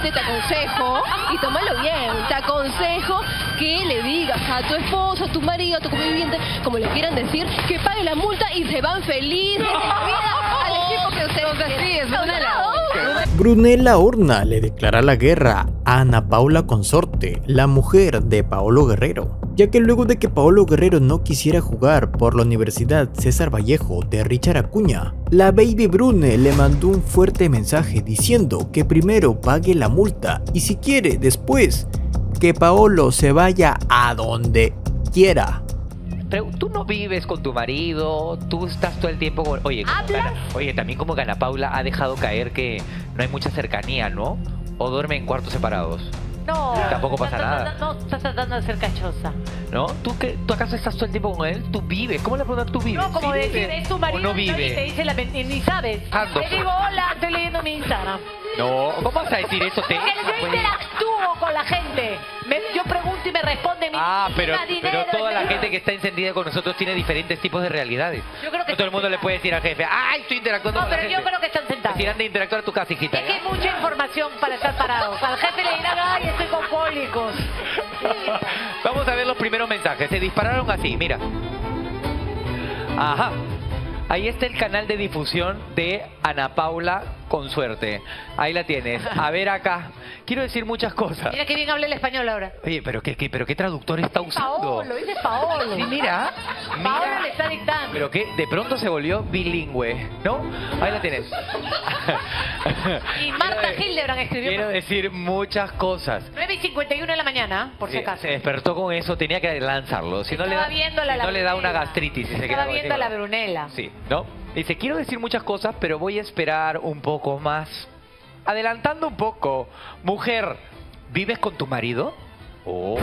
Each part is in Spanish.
te aconsejo, y tómalo bien, te aconsejo que le digas a tu esposo, a tu marido, a tu conviviente, como le quieran decir, que pague la multa y se van felices en la vida al equipo que ustedes sí, es quieren. una Brunella Horna le declara la guerra a Ana Paula Consorte, la mujer de Paolo Guerrero, ya que luego de que Paolo Guerrero no quisiera jugar por la Universidad César Vallejo de Richard Acuña, la Baby Brune le mandó un fuerte mensaje diciendo que primero pague la multa y si quiere después que Paolo se vaya a donde quiera. Tú no vives con tu marido, tú estás todo el tiempo con... Oye. Gana- oye, también como que Ana Paula ha dejado caer que no hay mucha cercanía, ¿no? O duerme en cuartos separados, No. Tampoco pasa nada. No, estás tratando de ser cachosa. ¿no? ¿Tú, qué, ¿Tú acaso estás todo el tiempo con él? ¿Tú vives? ¿Cómo le preguntas tú vives? No, como ¿Sí decir, vive es tu marido ¿O no y te vive? dice la men- y ni sabes. Ando. Te digo, hola, estoy leyendo mi Instagram. No, ¿cómo vas a decir eso? Te... Porque yo interactúo con la gente. Me- y me responde mi Ah, pero, dinero, pero toda la gente que está encendida con nosotros tiene diferentes tipos de realidades. Yo creo que no todo el mundo le puede decir al jefe, ¡ay, estoy interactuando No, con la pero gente! yo creo que están sentados. Decir, anda a interactuar a tu casa, hijita. Es que hay mucha información para estar parados. Al jefe le dirán, ay, estoy con cólicos. Vamos a ver los primeros mensajes. Se dispararon así, mira. Ajá. Ahí está el canal de difusión de Ana Paula con suerte. Ahí la tienes. A ver acá. Quiero decir muchas cosas. Mira que bien habla el español ahora. Oye, pero qué, qué- pero qué traductor está usando. Paolo, dice Paolo. Sí, mira. Paolo Mira. le está dictando. Pero que de pronto se volvió bilingüe, ¿no? Ahí la tienes. Y Marta Hildebrand escribió Quiero decir muchas cosas. 9 y 51 de la mañana, por si acaso. Se despertó con eso, tenía que lanzarlo. Si no le da, si no le da una gastritis. Se Estaba viendo a la. Brunella. Sí, ¿no? Dice, quiero decir muchas cosas, pero voy a esperar un poco más. Adelantando un poco. Mujer, ¿vives con tu marido? ¡Oh!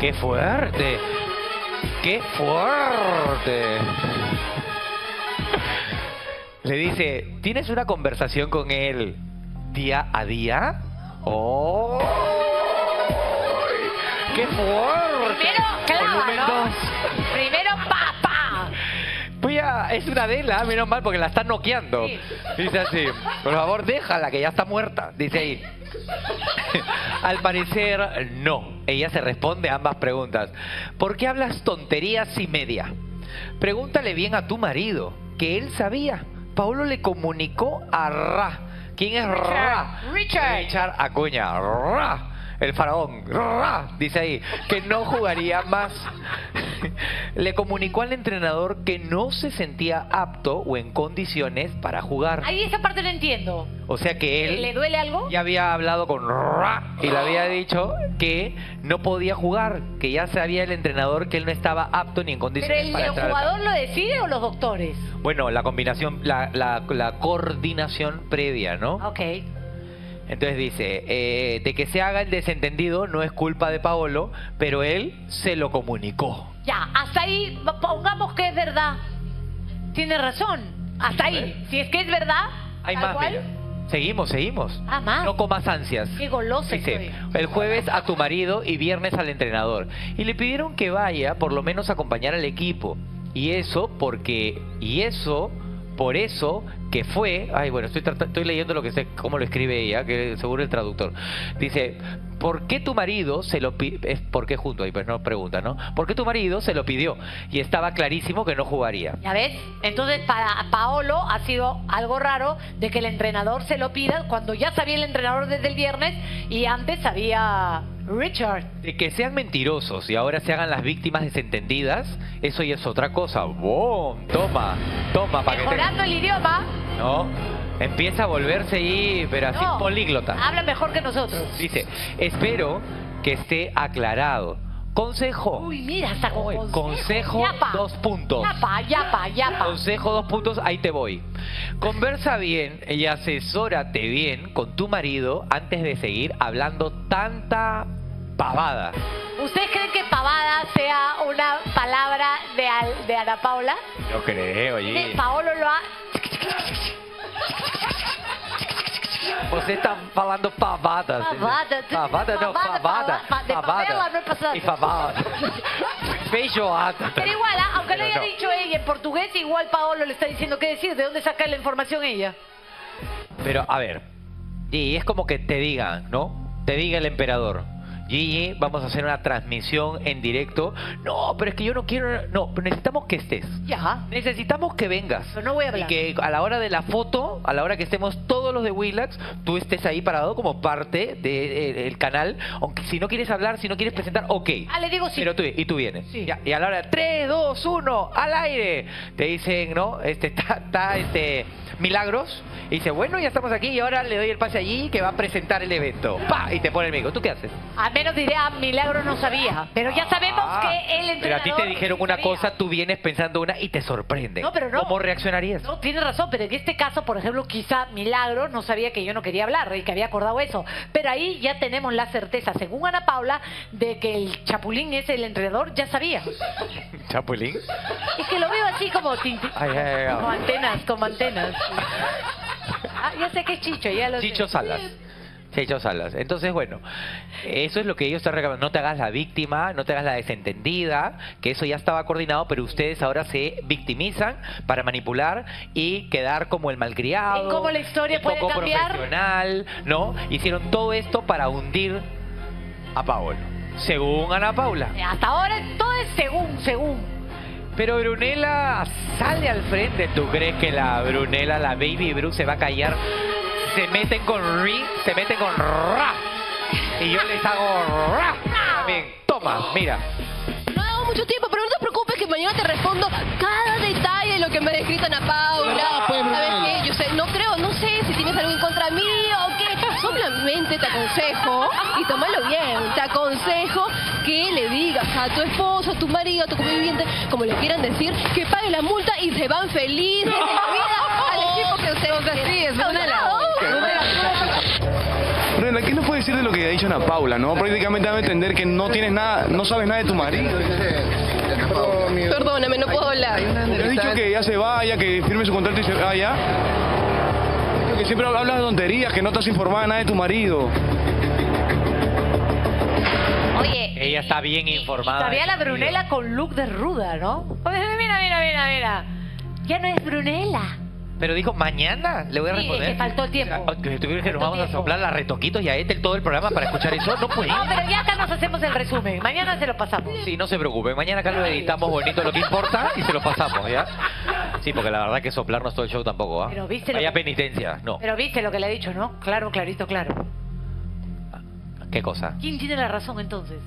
¡Qué fuerte! ¡Qué fuerte! Le dice, ¿tienes una conversación con él día a día? ¡Oh! ¡Qué fuerte! Primero, dos. Primero, pa, pa. Voy a... Es una Adela, menos mal, porque la están noqueando. Sí. Dice así, por favor, déjala, que ya está muerta. Dice ahí. Al parecer, no. Ella se responde a ambas preguntas. ¿Por qué hablas tonterías y media? Pregúntale bien a tu marido, que él sabía. Paulo le comunicó a Ra. ¿Quién es Ra? Richard. Richard Acuña. Ra. El faraón. Ra. Dice ahí, que no jugaría más. Le comunicó al entrenador que no se sentía apto o en condiciones para jugar. Ahí esa parte no entiendo. O sea que él ¿Le duele algo? ya había hablado con y le había dicho que no podía jugar, que ya sabía el entrenador que él no estaba apto ni en ¿Pero condiciones el, para el entrar jugador lo decide o los doctores? Bueno, la combinación, la, la, la coordinación previa, ¿no? Ok. Entonces dice, eh, de que se haga el desentendido no es culpa de Paolo, pero él se lo comunicó. Ya, hasta ahí, pongamos que es verdad. Tiene razón. Hasta ahí. Si es que es verdad. Hay tal más, cual. mira. Seguimos, seguimos. Ah, más. No comas ansias. Qué golosa Dice, estoy. el jueves a tu marido y viernes al entrenador. Y le pidieron que vaya, por lo menos a acompañar al equipo. Y eso porque, y eso, por eso que fue, ay bueno, estoy, estoy leyendo lo que sé, cómo lo escribe ella, que seguro el traductor. Dice, ¿por qué tu marido se lo pidió? Es por qué junto ahí, pues no pregunta, ¿no? ¿Por qué tu marido se lo pidió? Y estaba clarísimo que no jugaría. ¿Ya ves? Entonces para Paolo ha sido algo raro de que el entrenador se lo pida cuando ya sabía el entrenador desde el viernes y antes sabía Richard. De que sean mentirosos y ahora se hagan las víctimas desentendidas, eso ya es otra cosa. ¡Bum! Toma, toma, para que te... Mejorando el idioma, No, empieza a volverse ahí, pero así no, políglota. habla mejor que nosotros. Dice, espero que esté aclarado. Consejo. Uy, mira, hasta con consejo. consejo, Yapa. dos puntos. Yapa, yapa, yapa. Consejo, dos puntos, ahí te voy. Conversa bien y asesórate bien con tu marido antes de seguir hablando tanta pavada. ¿Ustedes creen que pavada sea una palabra de, Ana Paula? No creo, oye. Paolo lo ha... Você está falando pavada. Pavada, Pavada, não, pavada, pavada. E favada. Feijoada. Pero igual, aunque lo haya dicho ella en portugués, igual Paolo le está diciendo qué decir. ¿De dónde saca la información ella? Pero, a ver, y es como que te digan, ¿no? Te diga el emperador. Gigi, vamos a hacer una transmisión en directo. No, pero es que yo no quiero. No, necesitamos que estés. Ya. Necesitamos que vengas. Pero no voy a hablar. Y que a la hora de la foto, a la hora que estemos todos los de Willax, tú estés ahí parado como parte del canal. Aunque si no quieres hablar, si no quieres presentar, ok. Ah, le digo sí. Pero tú, y tú vienes. Sí. Ya, y a la hora de 3, 2, 1, al aire. Te dicen, ¿no? Este, está, está, este, Milagros. Y dice, bueno, ya estamos aquí y ahora le doy el pase allí que va a presentar el evento. ¡Pa! Y te pone el micro. ¿Tú qué haces? Al menos diré, ah, Milagro no sabía. Pero ya sabemos Ah, que el Pero a ti te dijeron una sabía. cosa, tú vienes pensando una y te sorprende. No, pero no. ¿Cómo reaccionarías? No, tienes razón, pero en este caso, por ejemplo, quizá Milagro no sabía que yo no quería hablar y que había acordado eso. Pero ahí ya tenemos la certeza, según Ana Paula, de que el Chapulín es el entrenador, ya sabía. Chapulín. Es que lo veo así como, ay, ay. como antenas, como antenas. Ah, ya sé que es Chicho, ya lo sé. Chicho Salas. Salas. Entonces, bueno, eso es lo que ellos están reclamando. No te hagas la víctima, no te hagas la desentendida, que eso ya estaba coordinado, pero ustedes ahora se victimizan para manipular y quedar como el malcriado. ¿Ven cómo la historia puede poco cambiar? profesional, ¿no? Hicieron todo esto para hundir a Paolo. Según Ana Paula. Hasta ahora todo es según, según. Pero Brunella sale al frente. ¿Tú crees que la Brunella, la Baby Bru, se va a callar? Se meten con Ri, se meten con Ra. Y yo les hago Ra. También. Toma, mira. No hago mucho tiempo, pero no te preocupes que mañana te respondo cada detalle de lo que me ha descrito Ana Paula. Ah, pues, ¿Sabes Brunella. qué? Yo sé, no creo, no sé si tienes algo en contra mío o qué. Simplemente te aconsejo, y tómalo bien, te aconsejo que le digas a tu esposo, a tu marido, a tu conviviente, como le quieran decir, que pague la multa y se van felices de la vida al equipo que ustedes así es, Brunella. Brenda, ¿qué nos puede decir de lo que ha dicho Ana Paula, no? Prácticamente a entender que no tienes nada, no sabes nada de tu marido. Perdóname, no puedo hablar. Le has dicho que ya se vaya, que firme su contrato y se vaya. Que siempre hablas de tonterías, que no estás informada nada de tu marido. Oye. Ella está bien informada todavía de la. Brunella con look de ruda, ¿no? Mira, mira, mira, mira. Ya no es Brunella. Pero dijo, mañana le voy a Sí, responder. es que faltó el tiempo. Ah, ¿Tú crees que nos vamos a soplar las retoquitos y a Ethel todo el programa para escuchar eso? No puede. No, pero ya acá nos hacemos el resumen. Mañana se lo pasamos. Sí, no se preocupen. Mañana acá lo editamos bonito lo que importa y se lo pasamos, ¿ya? Sí, porque la verdad que soplarnos todo el show tampoco, ¿ah? Pero viste Vaya que- penitencia, no. Pero viste lo que le ha dicho, ¿no? Claro, clarito, claro. ¿Qué cosa? ¿Quién tiene la razón entonces?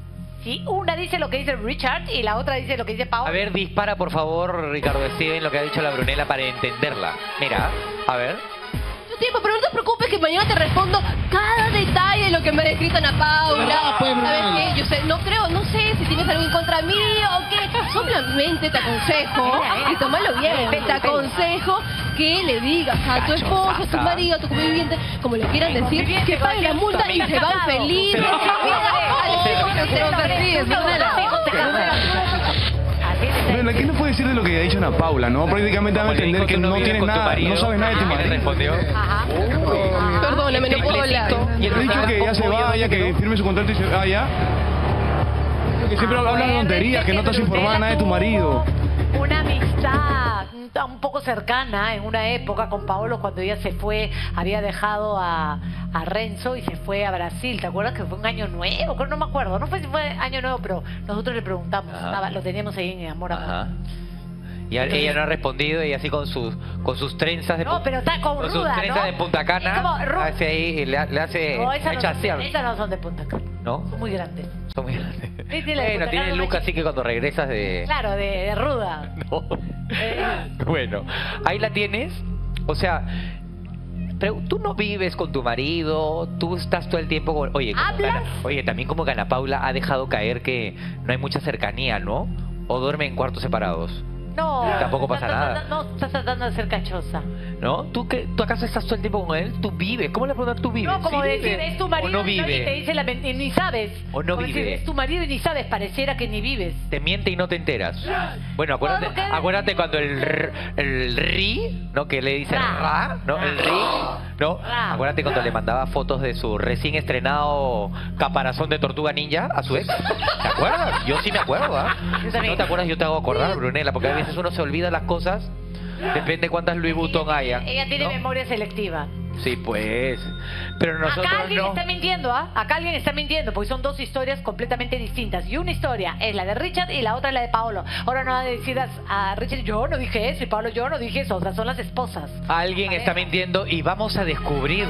Si una dice lo que dice Richard y la otra dice lo que dice Paolo. A ver, dispara por favor, Ricardo Steven, lo que ha dicho la Brunella para entenderla. Mira, a ver. Mucho tiempo, pero no te preocupes que mañana te respondo cada detalle de lo que me ha descrito Ana Paula. Ah, pues, ¿Sabes Brunella. qué? Yo sé, no creo, no sé si tienes algo en contra mío o qué. Simplemente te aconsejo, mira. y tómalo bien, te aconsejo que le digas a tu esposo, a tu marido, a tu conviviente, como le quieran decir, que pague la multa y se van felices. Brenda, ¿qué nos puede decir de lo que ha dicho Ana Paula, no? Prácticamente a entender que no tienes nada, no sabes nada de tu ¿qué le marido. respondió? Ajá. Perdóname, no puedo hablar. Y el dicho que ya se pollo, ¿dónde vaya, que firme su contrato y se vaya. Que siempre hablas de tonterías, que no estás informada nada de tu marido. Una amistad un poco cercana en una época con Paolo cuando ella se fue, había dejado a, a Renzo y se fue a Brasil. ¿Te acuerdas que fue un año nuevo? No me acuerdo. No fue si fue año nuevo, pero nosotros le preguntamos. Estaba- lo teníamos ahí en Amor Amor. Y ella no ha respondido y así con sus con sus trenzas de No, pero está con con sus trenzas ¿no? de Punta Cana como hace ahí le, le hace No, esas no, no son de Punta Cana. ¿no? Son muy grandes. Son muy grandes. La bueno, tiene look así que cuando regresas de Claro, de, de ruda. No. Eh. Bueno, ahí la tienes. O sea, pero tú no vives con tu marido, tú estás todo el tiempo con... Oye. Gana- oye, también como que Ana Paula ha dejado caer que no hay mucha cercanía, ¿no? O duerme en cuartos separados, No. Tampoco pasa nada. No, estás tratando de ser cachosa. ¿No? ¿Tú, qué, ¿Tú acaso estás todo el tiempo con él? ¿Tú vives? ¿Cómo le preguntas tú vives? No, como ¿Sí decir, vive? es tu marido ¿O no vive? y te dice la y ni sabes. ¿O no Como decir, vive? es tu marido y ni sabes, pareciera que ni vives. Te miente y no te enteras. Bueno, acuérdate, que- acuérdate cuando el, r- el ri, ¿no? Que le dice Ra. ra, ¿no? El ri, ¿no? Ra. Acuérdate cuando le mandaba fotos de su recién estrenado caparazón de tortuga ninja a su ex. ¿Te acuerdas? Yo sí me acuerdo, ¿ah? Yo Si no te acuerdas, yo te hago acordar, Brunella, porque a veces uno se olvida las cosas. Depende cuántas Louis Vuitton haya. Ella tiene ¿no? memoria selectiva. Sí, pues. Pero nosotros Acá alguien no. está mintiendo, ¿ah? Acá alguien está mintiendo, porque son dos historias completamente distintas. Y una historia es la de Richard y la otra es la de Paolo. Ahora no va a decir a, a Richard, yo no dije eso, y Paolo, yo no dije eso. O sea, son las esposas. Alguien está mintiendo y vamos a descubrir